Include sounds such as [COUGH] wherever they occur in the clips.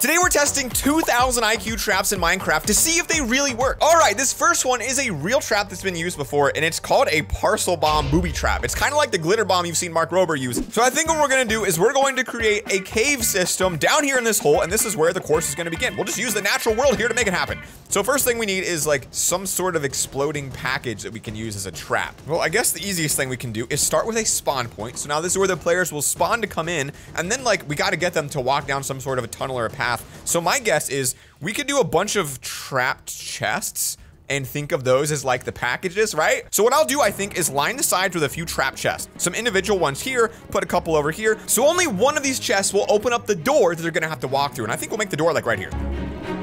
Today we're testing 2000 IQ traps in Minecraft to see if they really work. All right, this first one is a real trap that's been used before and it's called a parcel bomb booby trap. It's kind of like the glitter bomb you've seen Mark Rober use. So I think what we're gonna do is we're going to create a cave system down here in this hole and this is where the course is gonna begin. We'll just use the natural world here to make it happen. So first thing we need is like some sort of exploding package that we can use as a trap. Well, I guess the easiest thing we can do is start with a spawn point. So now this is where the players will spawn to come in and then like we gotta get them to walk down some sort of a tunnel or a path path. So my guess is we could do a bunch of trapped chests and think of those as like the packages, right? So what I'll do, I think, is line the sides with a few trap chests. Some individual ones here, put a couple over here. So only one of these chests will open up the door that they're gonna have to walk through. And I think we'll make the door like right here.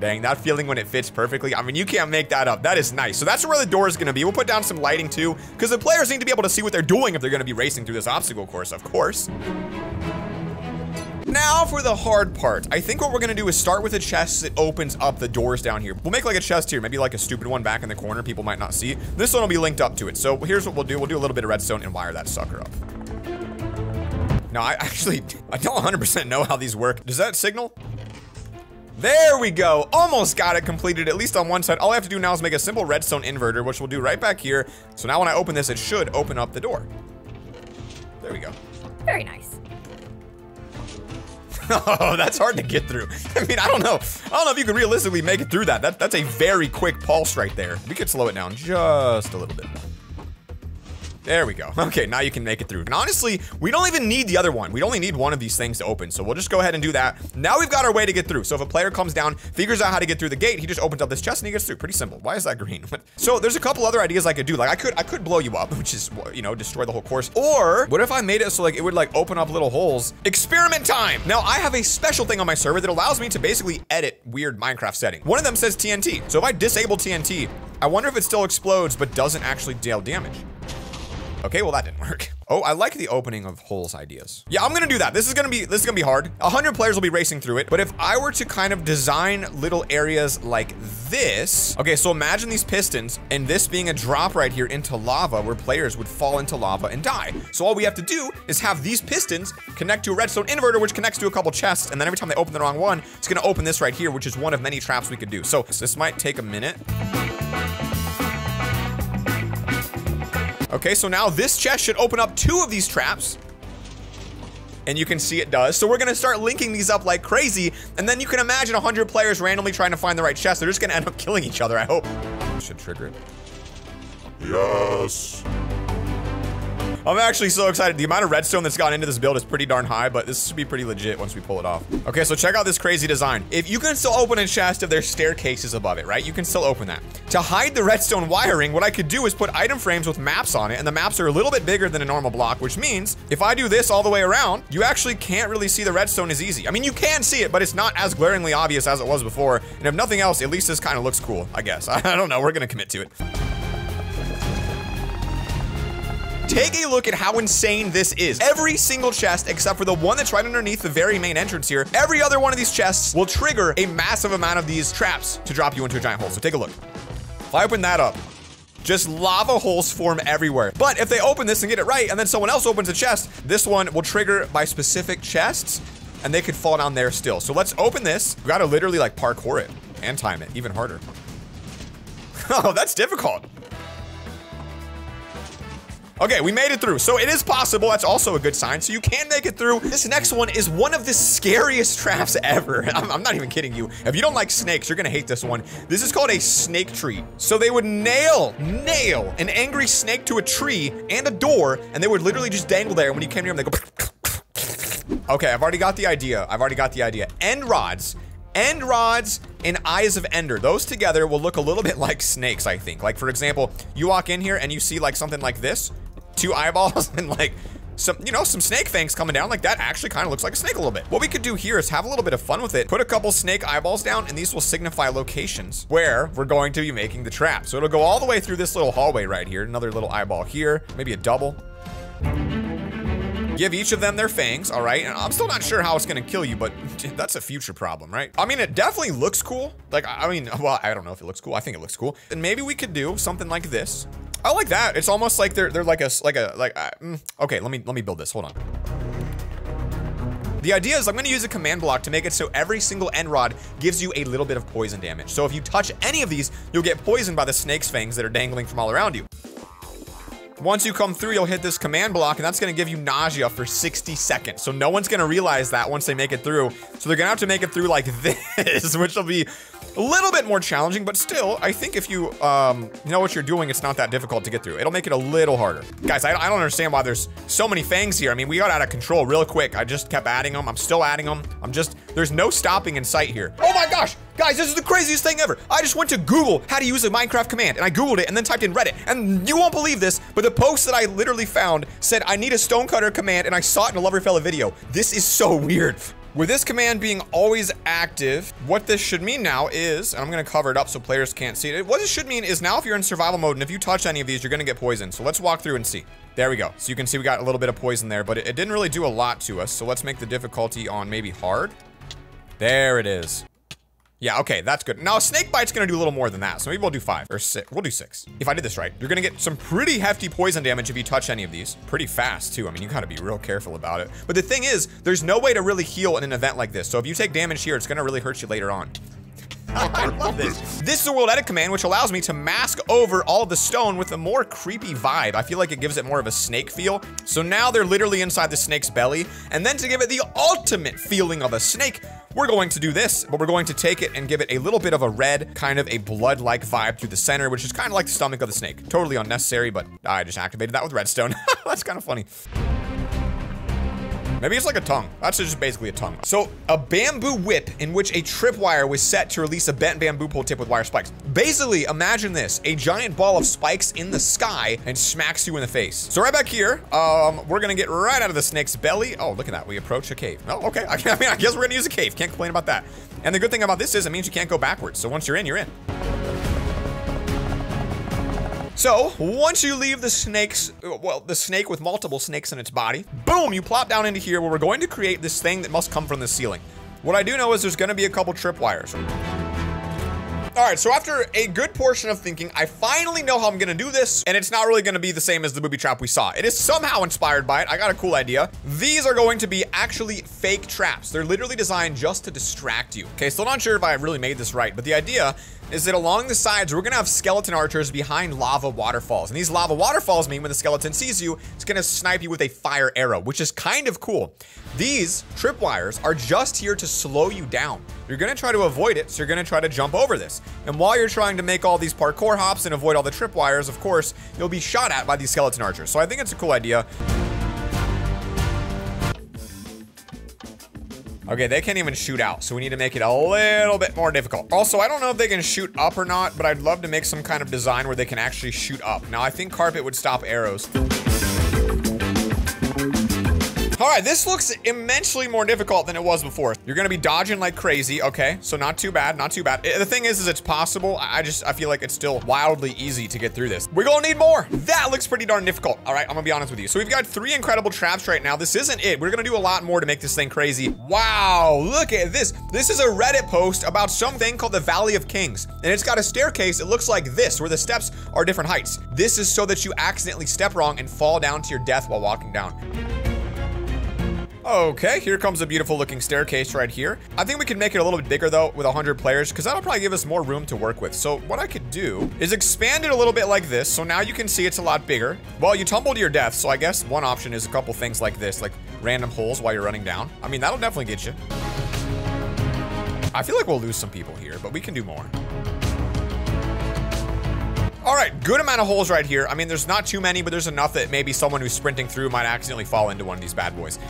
Dang, that feeling when it fits perfectly. I mean, you can't make that up. That is nice. So that's where the door is going to be. We'll put down some lighting too, because the players need to be able to see what they're doing if they're going to be racing through this obstacle course, of course. Now for the hard part. I think what we're gonna do is start with a chest that opens up the doors down here. We'll make like a chest here, maybe like a stupid one back in the corner people might not see. This one will be linked up to it. So here's what we'll do. We'll do a little bit of redstone and wire that sucker up. Now I [LAUGHS] actually, I don't 100% know how these work. Does that signal? There we go. Almost got it completed, at least on one side. All I have to do now is make a simple redstone inverter, which we'll do right back here. So now when I open this, it should open up the door. There we go. Very nice. Oh, [LAUGHS] that's hard to get through. [LAUGHS] I mean, I don't know. I don't know if you can realistically make it through that. that that's a very quick pulse right there. We could slow it down just a little bit. There we go. [LAUGHS] Okay, now you can make it through. And honestly, we don't even need the other one. We only need one of these things to open. So we'll just go ahead and do that. Now we've got our way to get through. So if a player comes down, figures out how to get through the gate, he just opens up this chest and he gets through. Pretty simple. Why is that green? [LAUGHS] so there's a couple other ideas I could do. Like I could I could blow you up, [LAUGHS] which is, you know, destroy the whole course. Or what if I made it so like it would like open up little holes? Experiment time. Now I have a special thing on my server that allows me to basically edit weird Minecraft settings. One of them says TNT. So if I disable TNT, I wonder if it still explodes but doesn't actually deal damage. Okay, well that didn't work. [LAUGHS] Oh, I like the opening of holes ideas. Yeah, I'm gonna do that. This is gonna be this is gonna be hard. A hundred players will be racing through it. But if I were to kind of design little areas like this, okay, so imagine these pistons and this being a drop right here into lava where players would fall into lava and die. So all we have to do is have these pistons connect to a redstone inverter, which connects to a couple chests, and then every time they open the wrong one, it's gonna open this right here, which is one of many traps we could do. So this might take a minute. Okay, so now this chest should open up two of these traps. And you can see it does. So we're gonna start linking these up like crazy. And then you can imagine 100 players randomly trying to find the right chest. They're just gonna end up [LAUGHS] killing each other, I hope. Should trigger it. Yes. I'm actually so excited. The amount of redstone that's gone into this build is pretty darn high, but this should be pretty legit once we pull it off. Okay, so check out this crazy design. If you can still open a chest if there's staircases above it, right? You can still open that. To hide the redstone wiring, what I could do is put item frames with maps on it, and the maps are a little bit bigger than a normal block, which means if I do this all the way around, you actually can't really see the redstone as easy. I mean, you can see it, but it's not as glaringly obvious as it was before. And if nothing else, at least this kind of looks cool, I guess. [LAUGHS] I don't know. We're going to commit to it. Take a look at how insane this is. Every single chest, except for the one that's right underneath the very main entrance here, every other one of these chests will trigger a massive amount of these traps to drop you into a giant hole. So take a look. If I open that up, just lava holes form everywhere. But if they open this and get it right, and then someone else opens a chest, this one will trigger by specific chests, and they could fall down there still. So let's open this. We gotta literally like parkour it and time it even harder. [LAUGHS] oh, that's difficult. Okay, we made it through. So it is possible. That's also a good sign. So you can make it through. This next one is one of the scariest [LAUGHS] traps ever. I'm, I'm, not even kidding you. If you don't like snakes, you're gonna hate this one. This is called a snake tree. So they would nail, nail an angry snake to a tree and a door, and they would literally just dangle there. And when you came near them, they go. [LAUGHS] okay, I've already got the idea. I've already got the idea. End rods End rods and eyes of ender. Those together will look a little bit like snakes, I think. Like, for example, you walk in here and you see like something like this two eyeballs [LAUGHS] and like some, you know, some snake fangs coming down like that actually kind of looks like a snake a little bit. What we could do here is have a little bit of fun with it. Put a couple snake eyeballs down and these will signify locations where we're going to be making the trap. So it'll go all the way through this little hallway right here. Another little eyeball here, maybe a double. Give each of them their fangs, all right? And I'm still not sure how it's gonna kill you, but [LAUGHS] that's a future problem, right? I mean, it definitely looks cool. Like, I mean, [LAUGHS] well, I don't know if it looks cool. I think it looks cool. And maybe we could do something like this. I like that. It's almost like they're they're like a like a like uh, mm, okay. Let me let me build this. Hold on. The idea is I'm gonna use a command block to make it so every single end rod gives you a little bit of poison damage. So if you touch any of these, you'll get poisoned by the snake's fangs that are dangling from all around you. Once you come through, you'll hit this command block, and that's gonna give you nausea for 60 seconds. So no one's gonna realize that once they make it through. So they're gonna have to make it through like [LAUGHS] this, which will be a little bit more challenging, but still, I think if you um, know what you're doing, it's not that difficult to get through. It'll make it a little harder. Guys, I, I don't understand why there's so many fangs here. I mean, we got out of control real quick. I just kept adding them. I'm still adding them. I'm just, there's no stopping in sight here. Oh my gosh, guys, this is the craziest thing ever. I just went to Google how to use a Minecraft command, and I Googled it and then typed in Reddit. And you won't believe this, but the post that I literally found said I need a stonecutter command, and I saw it in a Lover Fella video. This is so [LAUGHS] weird. With this command being always active, what this should mean now is, and I'm gonna cover it up so players can't see it. What this should mean is now if you're in survival mode and if you touch any of these, you're gonna get poisoned. So let's walk through and see. There we go. So you can see we got a little bit of poison there, but it, it didn't really do a lot to us. So let's make the difficulty on maybe hard. There it is. Yeah, okay, that's good. Now, snake bite's gonna do a little more than that, so maybe we'll do five, or six. We'll do six. If I did this right, you're gonna get some pretty hefty poison damage if you touch any of these. Pretty fast, too. I mean, you gotta be real careful about it. But the thing is, there's no way to really heal in an event like this, so if you take damage here, it's gonna really hurt you later on. [LAUGHS] I love this. This is a world edit command, which allows me to mask over all the stone with a more creepy vibe. I feel like it gives it more of a snake feel. So now they're literally inside the snake's belly. And then to give it the ultimate feeling of a snake, we're going to do this, but we're going to take it and give it a little bit of a red, kind of a blood-like vibe through the center, which is kind of like the stomach of the snake. Totally unnecessary, but I just activated that with redstone. [LAUGHS] That's kind of funny. Maybe it's like a tongue. That's just basically a tongue. So a bamboo whip in which a tripwire was set to release a bent bamboo pole tip with wire spikes. Basically, imagine this, a giant ball of spikes in the sky and smacks you in the face. So right back here, um, we're gonna get right out of the snake's belly. Oh, look at that, we approach a cave. Oh, okay, [LAUGHS] I mean, I guess we're gonna use a cave. Can't complain about that. And the good thing about this is it means you can't go backwards. So once you're in, you're in. So, once you leave the snakes, well, the snake with multiple snakes in its body, boom, you plop down into here where we're going to create this thing that must come from the ceiling. What I do know is there's gonna be a couple tripwires. All right, so after a good portion of thinking, I finally know how I'm gonna do this, and it's not really gonna be the same as the booby trap we saw. It is somehow inspired by it. I got a cool idea. These are going to be actually fake traps. They're literally designed just to distract you. Okay, still not sure if I really made this right, but the idea is that along the sides, we're gonna have skeleton archers behind lava waterfalls. And these lava waterfalls mean when the skeleton sees you, it's gonna snipe you with a fire arrow, which is kind of cool. These tripwires are just here to slow you down. You're gonna try to avoid it, so you're gonna try to jump over this. And while you're trying to make all these parkour hops and avoid all the tripwires, of course, you'll be shot at by these skeleton archers. So I think it's a cool idea. Okay, they can't even shoot out, so we need to make it a little bit more difficult. Also, I don't know if they can shoot up or not, but I'd love to make some kind of design where they can actually shoot up. Now, I think carpet would stop arrows. All right, this looks immensely more difficult than it was before. You're gonna be dodging like crazy. Okay, so not too bad, not too bad. The thing is, is it's possible. I just, I feel like it's still wildly easy to get through this. We're gonna need more. That looks pretty darn difficult. All right, I'm gonna be honest with you. So we've got three incredible traps right now. This isn't it. We're gonna do a lot more to make this thing crazy. Wow, look at this. This is a Reddit post about something called the Valley of Kings. And it's got a staircase. It looks like this, where the steps are different heights. This is so that you accidentally step wrong and fall down to your death while walking down. Okay, here comes a beautiful looking staircase right here. I think we can make it a little bit bigger though with 100 players because that'll probably give us more room to work with. So what I could do is expand it a little bit like this. So now you can see it's a lot bigger. Well, you tumble to your death. So I guess one option is a couple things like this, like random holes while you're running down. I mean, that'll definitely get you. I feel like we'll lose some people here, but we can do more. All right, good amount of holes right here. I mean, there's not too many, but there's enough that maybe someone who's sprinting through might accidentally fall into one of these bad boys.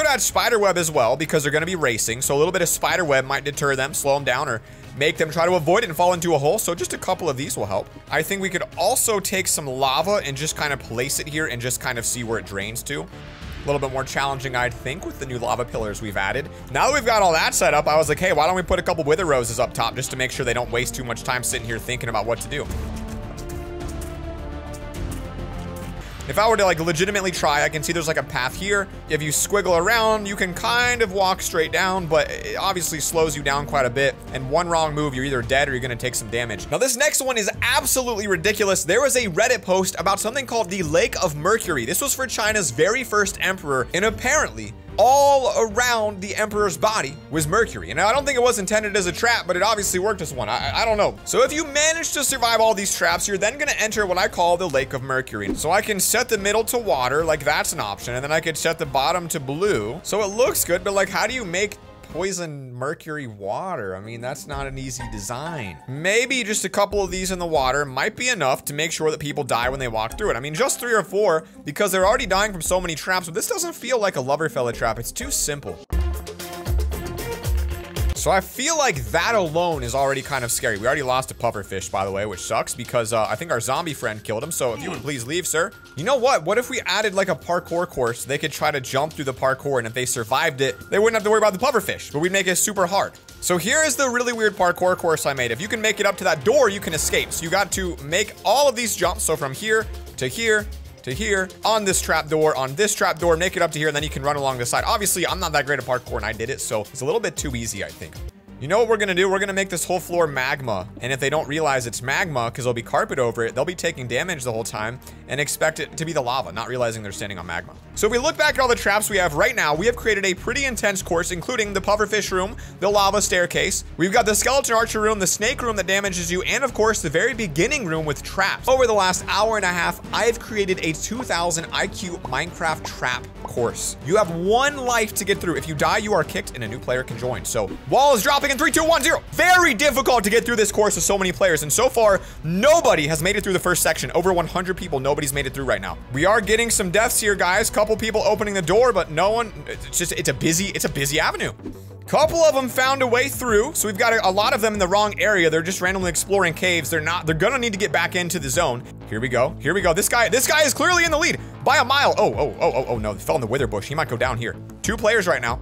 Could add spider web as well because they're going to be racing. So a little bit of spider web might deter them, slow them down, or make them try to avoid it and fall into a hole. So just a couple of these will help. I think we could also take some lava and just kind of place it here and just kind of see where it drains to. A little bit more challenging, I'd think, with the new lava pillars we've added. Now that we've got all that set up, I was like, hey, why don't we put a couple wither roses up top just to make sure they don't waste too much time sitting here thinking about what to do. If I were to like legitimately try, I can see there's like a path here. If you squiggle around, you can kind of walk straight down, but it obviously slows you down quite a bit. And one wrong move, you're either dead or you're gonna take some damage. Now this next one is absolutely ridiculous. There was a Reddit post about something called the Lake of Mercury. This was for China's very first emperor, and apparently all around the emperor's body was mercury. And I don't think it was intended as a trap, but it obviously worked as one. I, I don't know. So if you manage to survive all these traps, you're then gonna enter what I call the Lake of Mercury. So I can set the middle to water, like that's an option, and then I could set the bottom to blue. So it looks good, but like how do you make poison mercury water. I mean, that's not an easy design. Maybe just a couple of these in the water might be enough to make sure that people die when they walk through it. I mean, just three or four because they're already dying from so many traps, but this doesn't feel like a lover fella trap. It's too simple. So I feel like that alone is already kind of scary. We already lost a pufferfish, by the way, which sucks because uh, I think our zombie friend killed him. So if you would please leave, sir. You know what? What if we added like a parkour course? They could try to jump through the parkour, and if they survived it, they wouldn't have to worry about the pufferfish, but we'd make it super hard. So here is the really weird parkour course I made. If you can make it up to that door, you can escape. So you got to make all of these jumps. So from here to here to here on this trap door, on this trap door, make it up to here, and then you can run along the side. Obviously, I'm not that great at parkour, and I did it, so it's a little bit too easy, I think. You know what we're gonna do? We're gonna make this whole floor magma. And if they don't realize it's magma, because there'll be carpet over it, they'll be taking damage the whole time and expect it to be the lava, not realizing they're standing on magma. So if we look back at all the traps we have right now, we have created a pretty intense course, including the pufferfish room, the lava staircase. We've got the skeleton archer room, the snake room that damages you, and of course, the very beginning room with traps. Over the last hour and a half, I've created a 2000 IQ Minecraft trap course. You have one life to get through. If you die, you are kicked and a new player can join. So wall is dropping in three, two, one, zero. Very difficult to get through this course with so many players. And so far, nobody has made it through the first section. Over 100 people, nobody's made it through right now. We are getting some deaths here, guys. Couple people opening the door, but no one, it's just, it's a busy, it's a busy avenue. Couple of them found a way through, so we've got a, a, lot of them in the wrong area. They're just randomly exploring caves. They're not, they're gonna need to get back into the zone. Here we go, here we go. This guy, this guy is clearly in the lead by a mile. Oh, oh, oh, oh, oh no, they fell in the wither bush. He might go down here. Two players right now.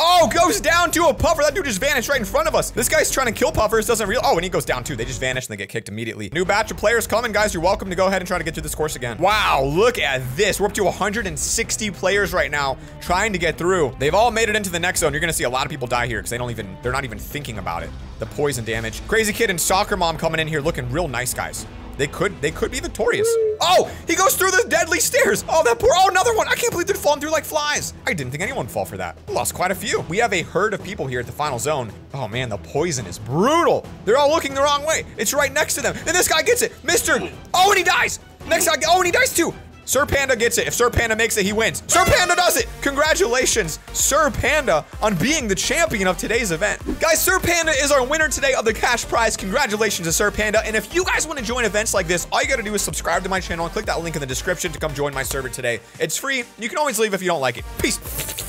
Oh, goes down to a puffer. That dude just vanished right in front of us. This guy's trying to kill puffers, doesn't real. Oh, and he goes down too. They just vanish and they get kicked immediately. New batch of players coming, guys. You're welcome to go ahead and try to get through this course again. Wow, look at this. We're up to 160 players right now trying to get through. They've all made it into the next zone. You're gonna see a lot of people die here because they don't even, they're not even thinking about it. The poison damage. Crazy kid and soccer mom coming in here looking real nice, guys. They could they could be victorious. Oh, he goes through the deadly stairs. Oh, that poor, oh, another one. I can't believe they're falling through like flies. I didn't think anyone would fall for that. We lost quite a few. We have a herd of people here at the final zone. Oh man, the poison is brutal. They're all looking the wrong way. It's right next to them. And this guy gets it. Mister. Oh, and he dies. Next guy, oh, and he dies too. Sir Panda gets it. If Sir Panda makes it, he wins. Sir Panda does it. Congratulations, Sir Panda, on being the champion of today's event. Guys, Sir Panda is our winner today of the cash prize. Congratulations to Sir Panda. And if you guys want to join events like this, all you got to do is subscribe to my channel and click that link in the description to come join my server today. It's free. You can always leave if you don't like it. Peace.